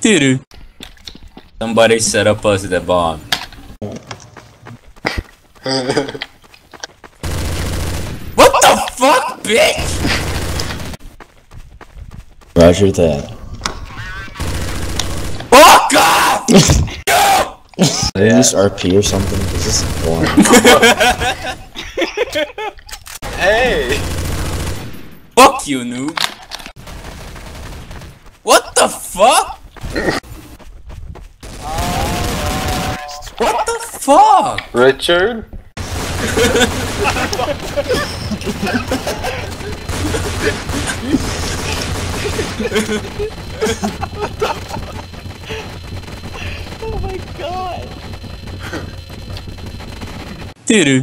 Doo-doo. Somebody set up us the bomb. what the fuck, bitch? Roger that. Fuck off! Can you use RP or something? This is boring. Hey! Fuck you, noob. What the fuck? What the fuck? Richard? Oh my god! Doo-doo.